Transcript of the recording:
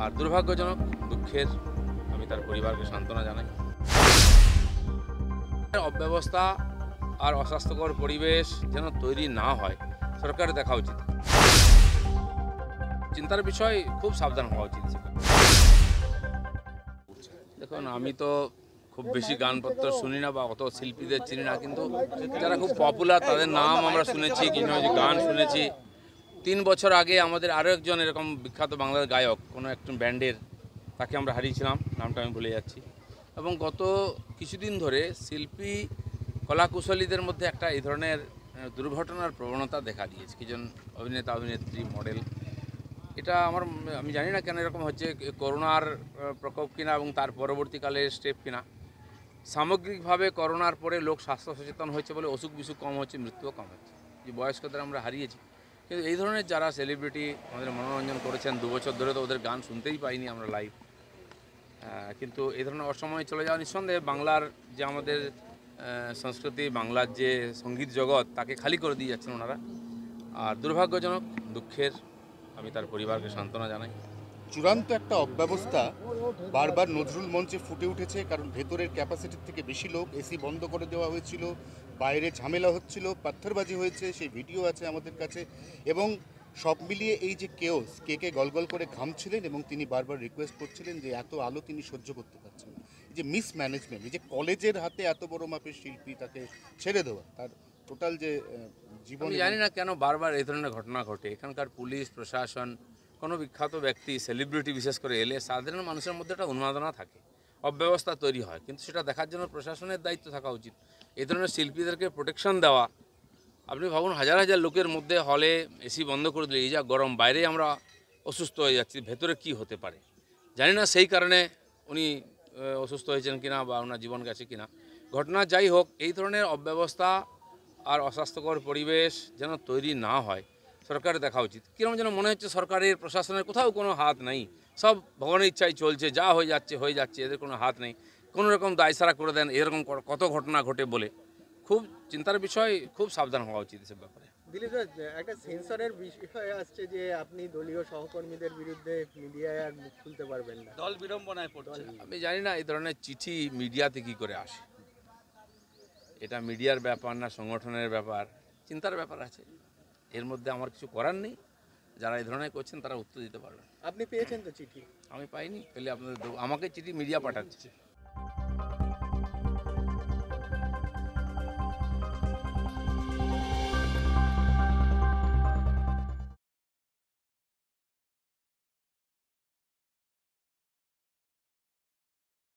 আর দুর্ভাগ্যজনক দুঃখের আমি তার পরিবারকে সান্ত্বনা জানাই। অব্যবস্থা আর অস্বাস্থ্যকর পরিবেশ যেন তৈরি না হয় সরকারের দেখা উচিত। চিন্তার বিষয় খুব সাবধান হওয়া উচিত। দেখুন, আমি তো খুব বেশি গানপত্র শুনি না বা অত শিল্পীদের চিনি না, কিন্তু যারা খুব পপুলার তাদের নাম আমরা শুনেছি কিছু গান শুনেছি তিন বছর আগে আমাদের আরও একজন এরকম বিখ্যাত বাংলার গায়ক, কোনো একজন ব্যান্ডের, তাকে আমরা হারিয়েছিলাম, নামটা আমি ভুলে যাচ্ছি। এবং গত কিছুদিন ধরে শিল্পী কলাকুশলীদের মধ্যে একটা এই ধরনের দুর্ঘটনার প্রবণতা দেখা দিয়েছে। কিছু অভিনেতা, অভিনেত্রী, মডেল, এটা আমার, আমি জানি না কেন এরকম হচ্ছে করোনার প্রকোপ কিনা এবং তার পরবর্তীকালে স্টেপ কিনা। সামগ্রিকভাবে করোনার পরে লোক স্বাস্থ্য সচেতন হয়েছে বলে অসুখ বিসুখ কম হচ্ছে, মৃত্যুও কম হচ্ছে। যে বয়স্কদের আমরা হারিয়েছি কিন্তু এই ধরনের যারা সেলিব্রিটি আমাদের মনোরঞ্জন করেছেন, দু বছর ধরে তো ওদের গান শুনতেই পাইনি আমরা লাইভ কিন্তু এই ধরনের অসময়ে চলে যাওয়া নিঃসন্দেহে বাংলার যে আমাদের সংস্কৃতি, বাংলার যে সংগীত জগৎ, তাকে খালি করে দিয়ে যাচ্ছেন ওনারা। আর দুর্ভাগ্যজনক, দুঃখের আমি তার পরিবারকে সান্ত্বনা জানাই। চূড়ান্ত একটা অব্যবস্থা বারবার নজরুল মঞ্চে ফুটে উঠেছে কারণ ভেতরের ক্যাপাসিটির থেকে বেশি লোক এসি বন্ধ করে দেওয়া হয়েছিল বাইরে ঝামেলা হচ্ছিল পাথরবাজি হয়েছে সেই ভিডিও আছে আমাদের কাছে এবং সব মিলিয়ে এই যে কেওস কে কে গলগল করে ঘামছিলেন এবং তিনি বারবার রিকোয়েস্ট করছিলেন যে এত আলো তিনি সহ্য করতে পারছেন না। এই যে মিস ম্যানেজমেন্ট এই যে কলেজের হাতে এত বড় মাপের শিল্পী তাকে ছেড়ে দেওয়া তার টোটাল যে জীবন জানি না কেন বারবার এই ধরনের ঘটনা ঘটে। এখানকার পুলিশ প্রশাসন কোনো বিখ্যাত ব্যক্তি সেলিব্রিটি বিশেষ করে এলে সাধারণ মানুষের মধ্যে একটা উন্মাদনা থাকে, অব্যবস্থা তৈরি হয়। কিন্তু সেটা দেখার জন্য প্রশাসনের দায়িত্ব থাকা উচিত। এই ধরনের শিল্পীদেরকে প্রোটেকশন দেওয়া, আপনি ভাবুন হাজার হাজার লোকের মধ্যে হলে এসি বন্ধ করে দিলে, এই যা গরম, বাইরে আমরা অসুস্থ হয়ে যাচ্ছি, ভেতরে কি হতে পারে? জানি না সেই কারণে উনি অসুস্থ হয়েছেন কিনা বা ওনার জীবন গেছে কিনা। ঘটনা যাই হোক, এই ধরনের অব্যবস্থা আর অস্বাস্থ্যকর পরিবেশ যেন তৈরি না হয় সরকারের দেখা উচিত। কীরকম যেন মনে হচ্ছে সরকারের প্রশাসনের কোথাও কোনো হাত নেই। সব ভগবানের ইচ্ছায় চলছে যা হয়ে যাচ্ছে হয়ে যাচ্ছে এদের কোনো হাত নেই। কোনো রকম দায়সারা করে দেন এরকম কত ঘটনা ঘটে বলে। খুব চিন্তার বিষয় খুব সাবধান হওয়া উচিত এসব ব্যাপারে। দিলীপ দা, একটা সেন্সরের বিষয় আসছে যে আপনি দলীয় সহকর্মীদের বিরুদ্ধে মিডিয়ায় আর মুখ খুলতে পারবেন না। দল বিড়ম্বনায় পড়ছে। আমি জানি না এই ধরনের চিঠি মিডিয়াতে কি করে আসে। এটা মিডিয়ার ব্যাপার না সংগঠনের ব্যাপার। চিন্তার ব্যাপার আছে। এর মধ্যে আমার কিছু করার নেই। যারা এই ধরনের করছেন তারা উত্তর দিতে পারবেন। আপনি পেয়েছেন তো চিঠি? আমি পাইনি পেলে আপনাদের আমাকে চিঠি মিডিয়া পাঠাচ্ছে।